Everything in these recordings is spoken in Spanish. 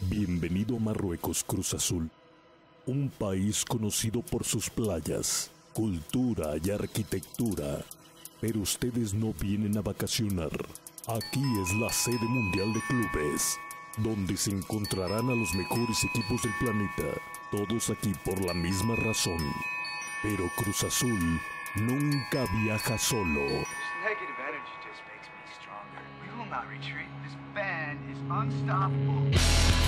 Bienvenido a Marruecos, Cruz Azul. Un país conocido por sus playas, cultura y arquitectura. Pero ustedes no vienen a vacacionar. Aquí es la sede mundial de clubes, donde se encontrarán a los mejores equipos del planeta. Todos aquí por la misma razón. Pero Cruz Azul nunca viaja solo. Band.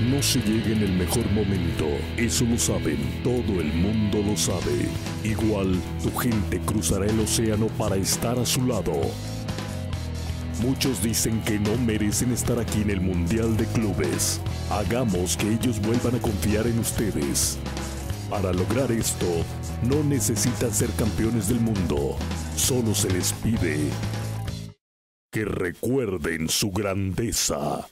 No se llega en el mejor momento, eso lo saben, todo el mundo lo sabe. Igual, tu gente cruzará el océano para estar a su lado. Muchos dicen que no merecen estar aquí en el Mundial de Clubes. Hagamos que ellos vuelvan a confiar en ustedes. Para lograr esto, no necesitan ser campeones del mundo, solo se les pide que recuerden su grandeza.